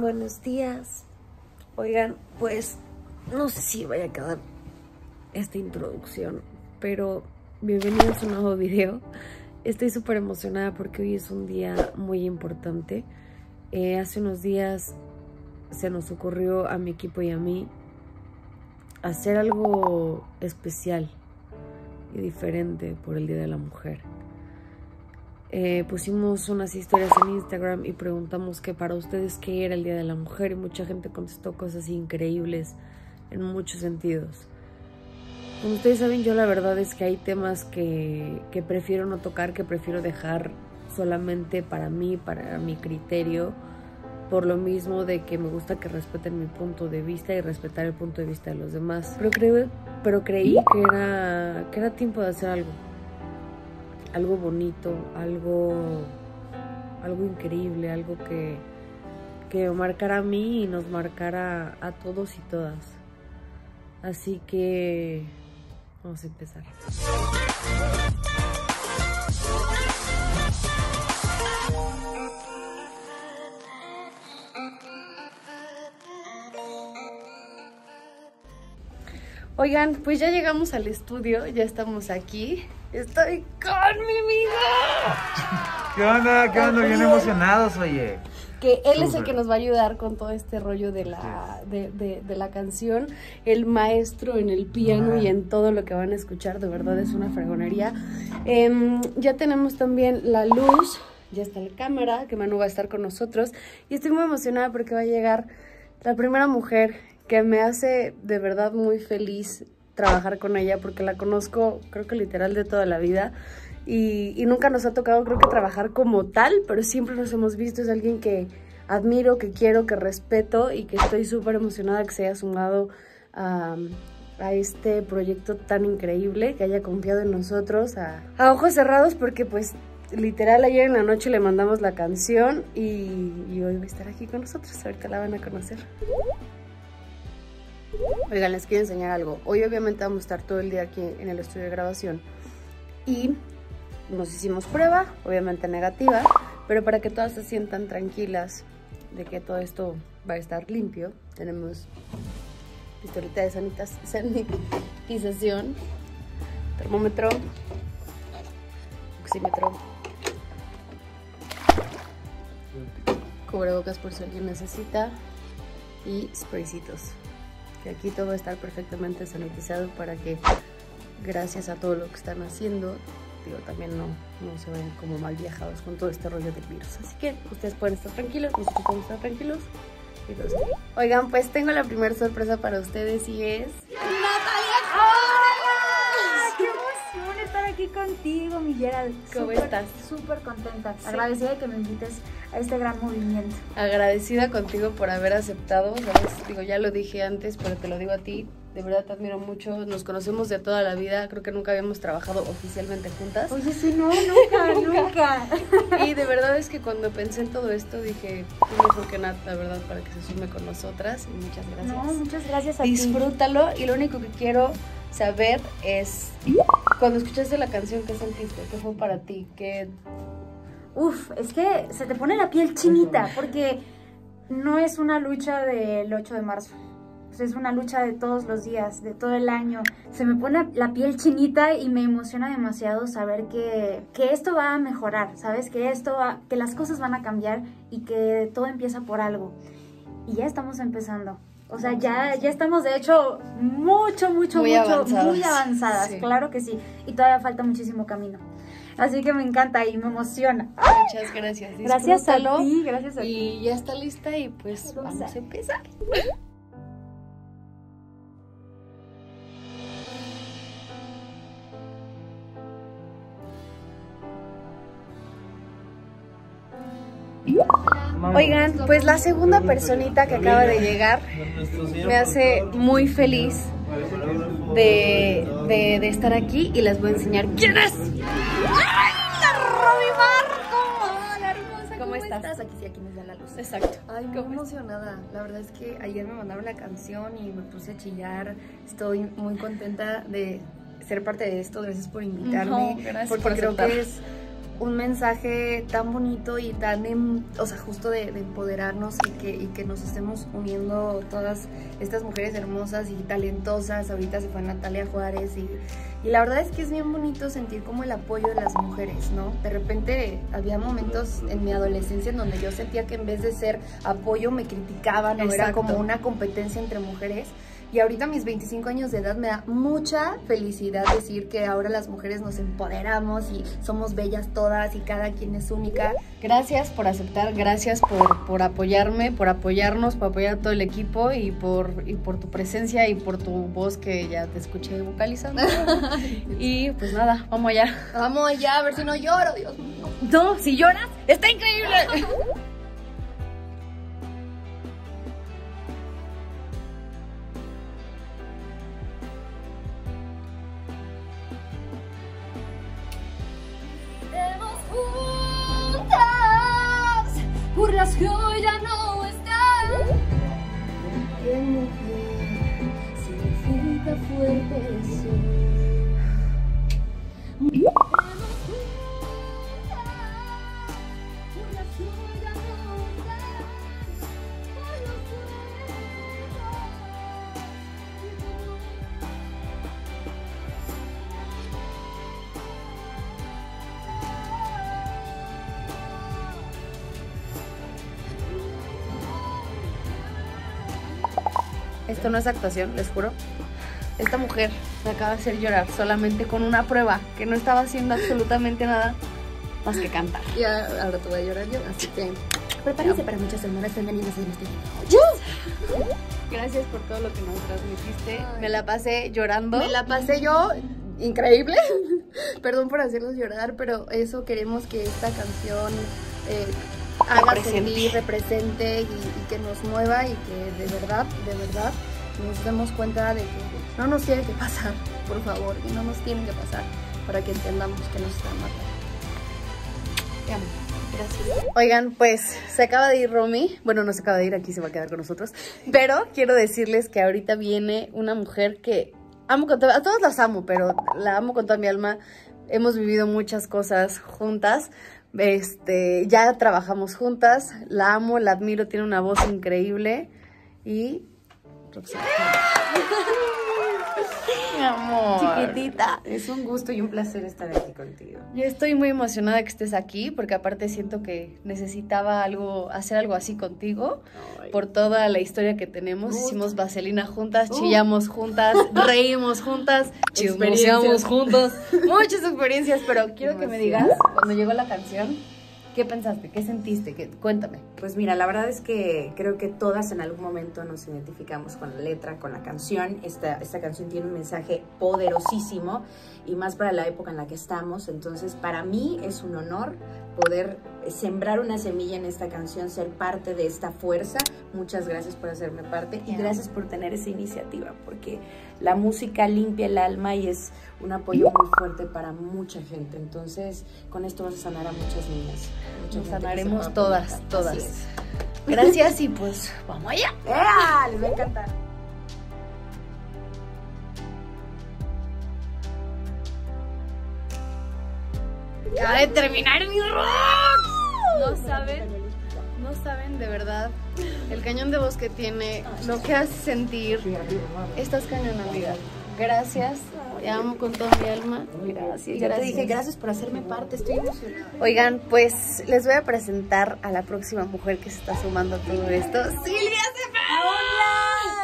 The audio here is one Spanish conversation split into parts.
Buenos días. Oigan, pues no sé si vaya a quedar esta introducción, pero bienvenidos a un nuevo video. Estoy súper emocionada porque hoy es un día muy importante. Eh, hace unos días se nos ocurrió a mi equipo y a mí hacer algo especial y diferente por el Día de la Mujer. Eh, pusimos unas historias en Instagram y preguntamos que para ustedes qué era el Día de la Mujer y mucha gente contestó cosas increíbles en muchos sentidos. Como ustedes saben, yo la verdad es que hay temas que, que prefiero no tocar, que prefiero dejar solamente para mí, para mi criterio, por lo mismo de que me gusta que respeten mi punto de vista y respetar el punto de vista de los demás. Pero, creo, pero creí que era, que era tiempo de hacer algo algo bonito, algo, algo increíble, algo que, que marcara a mí y nos marcara a todos y todas. Así que vamos a empezar. Oigan, pues ya llegamos al estudio, ya estamos aquí. Estoy con mi amiga. ¿Qué onda? ¿Qué onda? Bien emocionados, oye. Que él es el que nos va a ayudar con todo este rollo de la, de, de, la canción. El maestro en el piano y en todo lo que van a escuchar. De verdad es una fregonería. Em, ya tenemos también la luz. Ya está la cámara, que Manu va a estar con nosotros. Y estoy muy emocionada porque va a llegar la primera mujer que me hace de verdad muy feliz trabajar con ella porque la conozco creo que literal de toda la vida. Y, nunca nos ha tocado creo que trabajar como tal, pero siempre nos hemos visto, es alguien que admiro, que quiero, que respeto y que estoy súper emocionada que se haya sumado a, este proyecto tan increíble, que haya confiado en nosotros a, ojos cerrados porque pues literal ayer en la noche le mandamos la canción y, y hoy va a estar aquí con nosotros, ahorita la van a conocer. Oigan, les quiero enseñar algo. Hoy obviamente vamos a estar todo el día aquí en el estudio de grabación y nos hicimos prueba, obviamente negativa, pero para que todas se sientan tranquilas de que todo esto va a estar limpio, tenemos pistolita de sanitas, sanitización, termómetro, oxímetro, cubrebocas por si alguien necesita y spraycitos que aquí todo va a estar perfectamente sanitizado para que gracias a todo lo que están haciendo, digo, también no, no se ven como mal viajados con todo este rollo del virus. Así que ustedes pueden estar tranquilos, nosotros podemos estar tranquilos. Oigan, pues tengo la primera sorpresa para ustedes y es... aquí contigo, mi Gerald. ¿Cómo estás? Súper contenta. Agradecida de que me invites a este gran movimiento. Agradecida contigo por haber aceptado. Digo, ya lo dije antes, pero te lo digo a ti. De verdad te admiro mucho. Nos conocemos de toda la vida. Creo que nunca habíamos trabajado oficialmente juntas. Oye, sí, no, nunca, nunca. Y de verdad es que cuando pensé en todo esto dije, tú mejor que nada, la verdad, para que se sume con nosotras. Y muchas gracias. No, muchas gracias a ti. Disfrútalo. Y lo único que quiero saber es cuando escuchaste la canción, ¿qué sentiste? ¿Qué fue para ti? ¿Qué... Uf, es que se te pone la piel chinita porque no es una lucha del 8 de marzo. Es una lucha de todos los días, de todo el año. Se me pone la piel chinita y me emociona demasiado saber que, que esto va a mejorar, ¿sabes? Que esto va, que las cosas van a cambiar y que todo empieza por algo. Y ya estamos empezando. O sea, ya, ya estamos de hecho mucho, mucho, muy mucho, avanzadas. muy avanzadas, claro que sí. Y todavía falta muchísimo camino. Así que me encanta y me emociona. Muchas gracias. Gracias a ti, gracias a ti. Y ya está lista y pues vamos, a empezar. Oigan, pues la segunda personita que acaba de llegar me hace muy feliz de, de, estar aquí y les voy a enseñar quién es. ¡Ay, la ¿Cómo, estás? Aquí sí, aquí me da la luz. Exacto. Ay, muy emocionada. La verdad es que ayer me mandaron la canción y me puse a chillar. Estoy muy contenta de ser parte de esto. Gracias por invitarme. gracias porque creo que es un mensaje tan bonito y tan, em- o sea, justo de, de empoderarnos y que, y que nos estemos uniendo todas estas mujeres hermosas y talentosas. Ahorita se fue Natalia Juárez y, y la verdad es que es bien bonito sentir como el apoyo de las mujeres, ¿no? De repente había momentos en mi adolescencia en donde yo sentía que en vez de ser apoyo me criticaban o era como una competencia entre mujeres. Y ahorita a mis 25 años de edad me da mucha felicidad decir que ahora las mujeres nos empoderamos y somos bellas todas y cada quien es única. Gracias por aceptar, gracias por, por apoyarme, por apoyarnos, por apoyar a todo el equipo y por, y por tu presencia y por tu voz que ya te escuché vocalizando. y pues nada, vamos allá. Vamos allá, a ver si no lloro, Dios mío. No, si lloras, está increíble. Esto no es actuación, les juro. Esta mujer me acaba de hacer llorar solamente con una prueba que no estaba haciendo absolutamente nada más que cantar. Y ahora te voy a llorar yo, así que Prepárense para muchas hormonas femeninas en este video. gracias por todo lo que nos transmitiste. Me la pasé llorando. Me la pasé yo increíble. Perdón por hacerlos llorar, pero eso queremos que esta canción eh, haga Represente. sentir, represente y, y que nos mueva y que de verdad, de verdad nos demos cuenta de que no nos tiene que pasar, por favor, y no nos tiene que pasar para que entendamos que nos están matando. Te amo. Gracias. Oigan, pues se acaba de ir Romy. Bueno, no se acaba de ir, aquí se va a quedar con nosotros. Pero quiero decirles que ahorita viene una mujer que amo con toda, a todos las amo, pero la amo con toda mi alma. Hemos vivido muchas cosas juntas. Este, ya trabajamos juntas. La amo, la admiro, tiene una voz increíble. Y. Roxana. Mi amor. Chiquitita. Es un gusto y un placer estar aquí contigo. Yo estoy muy emocionada que estés aquí porque aparte siento que necesitaba algo, hacer algo así contigo por toda la historia que tenemos. Hicimos vaselina juntas, chillamos juntas, reímos juntas, chismoseamos juntas. Muchas experiencias, pero quiero que me digas cuando llegó la canción, ¿qué pensaste? ¿Qué sentiste? ¿Qué? Cuéntame. Pues mira, la verdad es que creo que todas en algún momento nos identificamos con la letra, con la canción. Esta, esta canción tiene un mensaje poderosísimo y más para la época en la que estamos. Entonces, para mí es un honor poder sembrar una semilla en esta canción, ser parte de esta fuerza. Muchas gracias por hacerme parte y gracias por tener esa iniciativa, porque la música limpia el alma y es un apoyo muy fuerte para mucha gente. Entonces, con esto vas a sanar a muchas niñas. Mucha Nos sanaremos todas, todas. Gracias y pues vamos allá. ¡Ea! Les va a encantar. Acaba de terminar mi rock. No saben, no saben de verdad el cañón de voz que tiene, lo que hace sentir. Estás cañón, amiga. Gracias. Te amo con toda mi alma. Gracias. Ya te dije, gracias por hacerme parte, estoy emocionada. Oigan, pues les voy a presentar a la próxima mujer que se está sumando a todo esto. Silvia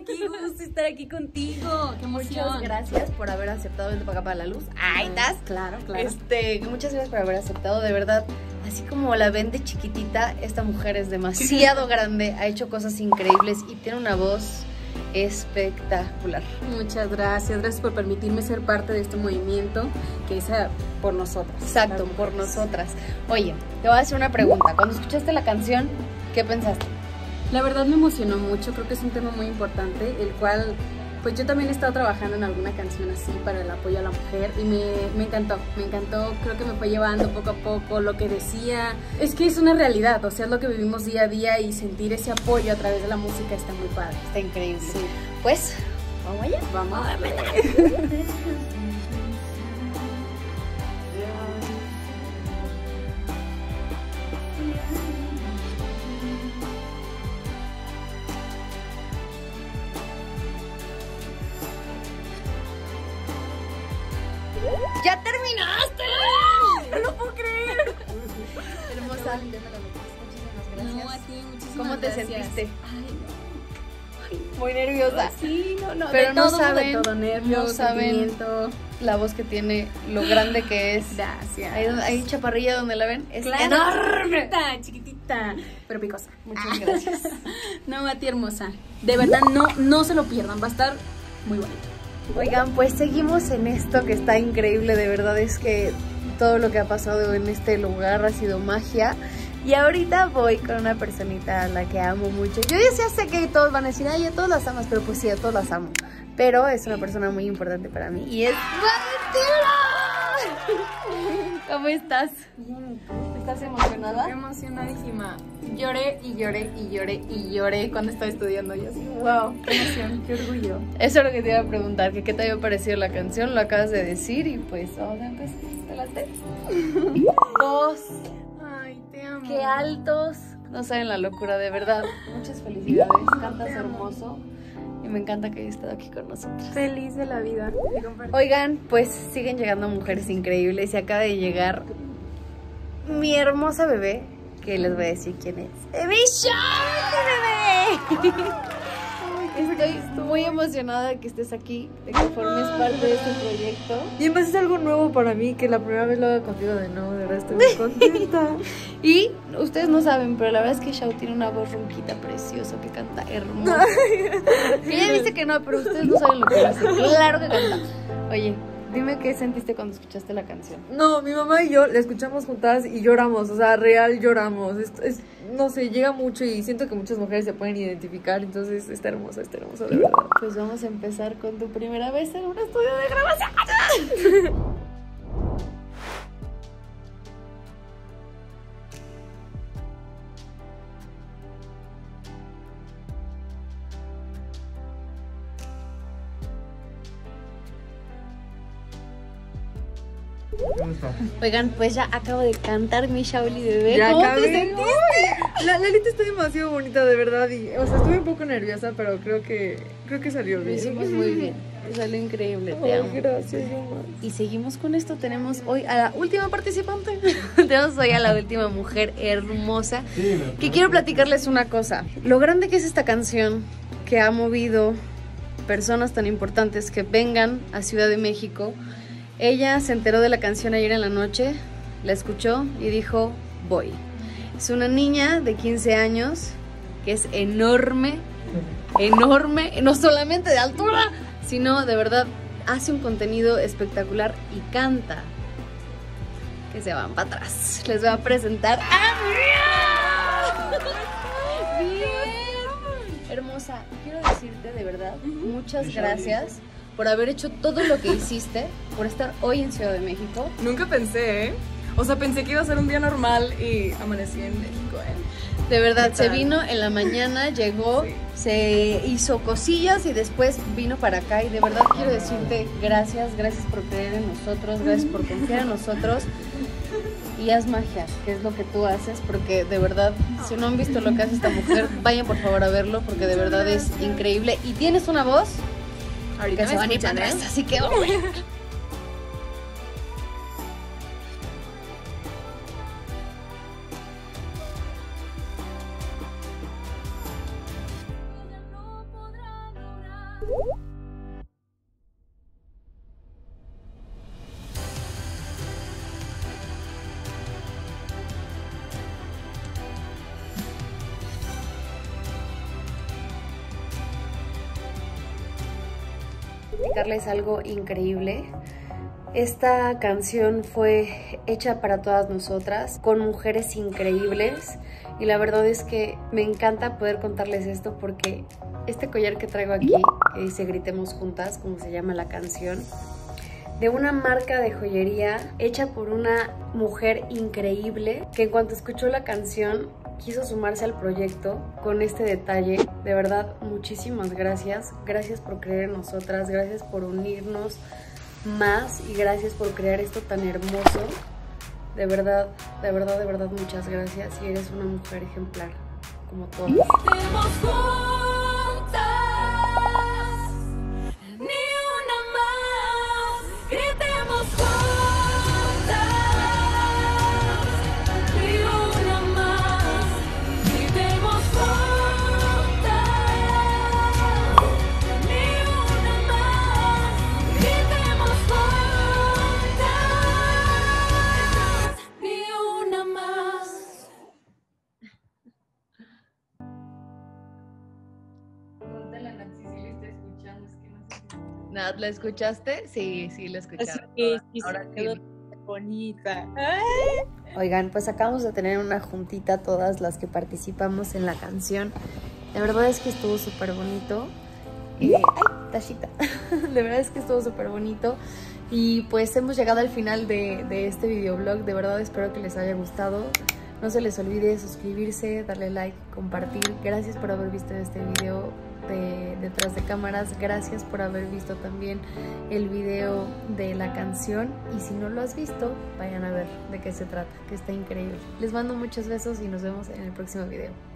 ¡Hola! ¡Qué gusto estar aquí contigo! ¡Qué Muchas emoción! gracias por haber aceptado para acá para la luz. Ahí estás. Claro, claro. Este, muchas gracias por haber aceptado, de verdad. Así como la ven de chiquitita, esta mujer es demasiado grande, ha hecho cosas increíbles y tiene una voz espectacular. Muchas gracias, gracias por permitirme ser parte de este movimiento que es por nosotros. Exacto, por nosotras. Oye, te voy a hacer una pregunta. Cuando escuchaste la canción, ¿qué pensaste? La verdad me emocionó mucho, creo que es un tema muy importante, el cual pues yo también he estado trabajando en alguna canción así para el apoyo a la mujer y me, me encantó, me encantó, creo que me fue llevando poco a poco lo que decía. Es que es una realidad, o sea, es lo que vivimos día a día y sentir ese apoyo a través de la música está muy padre. Está increíble. Pues, vamos allá. Vamos a ver. Ay, Muy nerviosa. sí, no, no. Pero de no todo, saben, de todo, nervios, no saben. La voz que tiene, lo grande que es. Gracias. Ahí, ahí chaparrilla donde la ven. Es Claro, enorme. chiquitita, chiquitita, pero picosa. Muchas gracias. No, a ti hermosa. De verdad, no, no se lo pierdan. Va a estar muy bonito. Oigan, pues seguimos en esto que está increíble, de verdad es que todo lo que ha pasado en este lugar ha sido magia. Y ahorita voy con una personita a la que amo mucho. Yo ya sé que todos van a decir, ay, a todos las amas, pero pues sí, a todos las amo. Pero es una persona muy importante para mí y es Valentina. ¿Cómo estás? ¿Estás emocionada? Emocionadísima. Lloré y lloré y lloré y lloré cuando estaba estudiando. Y así, wow, qué emoción, qué orgullo. Eso es lo que te iba a preguntar, que qué te había parecido la canción, lo acabas de decir y pues vamos a empezar. ¿Te late? Dos. Amo. ¡Qué altos! No saben la locura, de verdad. Muchas felicidades, cantas hermoso y me encanta que hayas estado aquí con nosotros. Feliz de la vida. Oigan, pues siguen llegando mujeres increíbles y acaba de llegar mi hermosa bebé, que les voy a decir quién es. ¡Mi bebé! Estoy muy emocionada de que estés aquí, de que formes parte de este proyecto. Y además es algo nuevo para mí, que la primera vez lo hago contigo de nuevo, de verdad estoy muy contenta. Y ustedes no saben, pero la verdad es que Shao tiene una voz ronquita preciosa que canta hermoso. Ella dice que no, pero ustedes no saben lo que dice. Claro que canta. Oye, dime qué sentiste cuando escuchaste la canción. No, mi mamá y yo la escuchamos juntas y lloramos, o sea, real lloramos. Es, es- no sé, llega mucho y siento que muchas mujeres se pueden identificar, entonces está hermosa, está hermosa, de verdad. Pues vamos a empezar con tu primera vez en un estudio de grabación. Oigan, pues ya acabo de cantar mi Shaoli bebé. Ya ¿Cómo te acabé. sentiste? La, la Lita está demasiado bonita, de verdad, y, o sea, estuve un poco nerviosa, pero creo que, creo que salió Lo bien. hicimos muy bien. Te salió increíble, te amo. Ay, gracias, mamá. Y seguimos con esto. Tenemos hoy a la última participante. Tenemos hoy a la última mujer hermosa. Que quiero platicarles una cosa. Lo grande que es esta canción que ha movido personas tan importantes que vengan a Ciudad de México. Ella se enteró de la canción ayer en la noche, la escuchó y dijo, voy. Es una niña de 15 años que es enorme, enorme, no solamente de altura, sino de verdad hace un contenido espectacular y canta. Que se van para atrás. Les voy a presentar a. Bien. Hermosa, quiero decirte de verdad muchas gracias por haber hecho todo lo que hiciste, por estar hoy en Ciudad de México. Nunca pensé, ¿eh? O sea, pensé que iba a ser un día normal y amanecí en México, ¿eh? De verdad, ¿Qué se vino en la mañana, llegó, Sí. se hizo cosillas y después vino para acá. Y de verdad quiero decirte gracias, gracias por creer en nosotros, gracias por confiar en nosotros. Y haz magia, que es lo que tú haces, porque de verdad, si no han visto lo que hace esta mujer, vayan por favor a verlo, porque de verdad es increíble. Y tienes una voz Ahorita que se van ¿eh? así que vamos. Platicarles algo increíble. Esta canción fue hecha para todas nosotras, con mujeres increíbles. Y la verdad es que me encanta poder contarles esto porque este collar que traigo aquí, que dice Gritemos Juntas, como se llama la canción, de una marca de joyería hecha por una mujer increíble que en cuanto escuchó la canción quiso sumarse al proyecto con este detalle. De verdad, muchísimas gracias. Gracias por creer en nosotras, gracias por unirnos más y gracias por crear esto tan hermoso. De verdad, de verdad, de verdad, muchas gracias y eres una mujer ejemplar, como todas. Nat, ¿la escuchaste? Sí, sí, la escucharon. Sí, sí, Ahora sí, bonita. Oigan, pues acabamos de tener una juntita todas las que participamos en la canción. La verdad es que estuvo súper bonito. Eh, ay, tachita. de verdad es que estuvo súper bonito. Y pues hemos llegado al final de, de este videoblog. De verdad espero que les haya gustado. No se les olvide suscribirse, darle like, compartir. Gracias por haber visto este video de detrás de cámaras. Gracias por haber visto también el video de la canción. Y si no lo has visto, vayan a ver de qué se trata, que está increíble. Les mando muchos besos y nos vemos en el próximo video.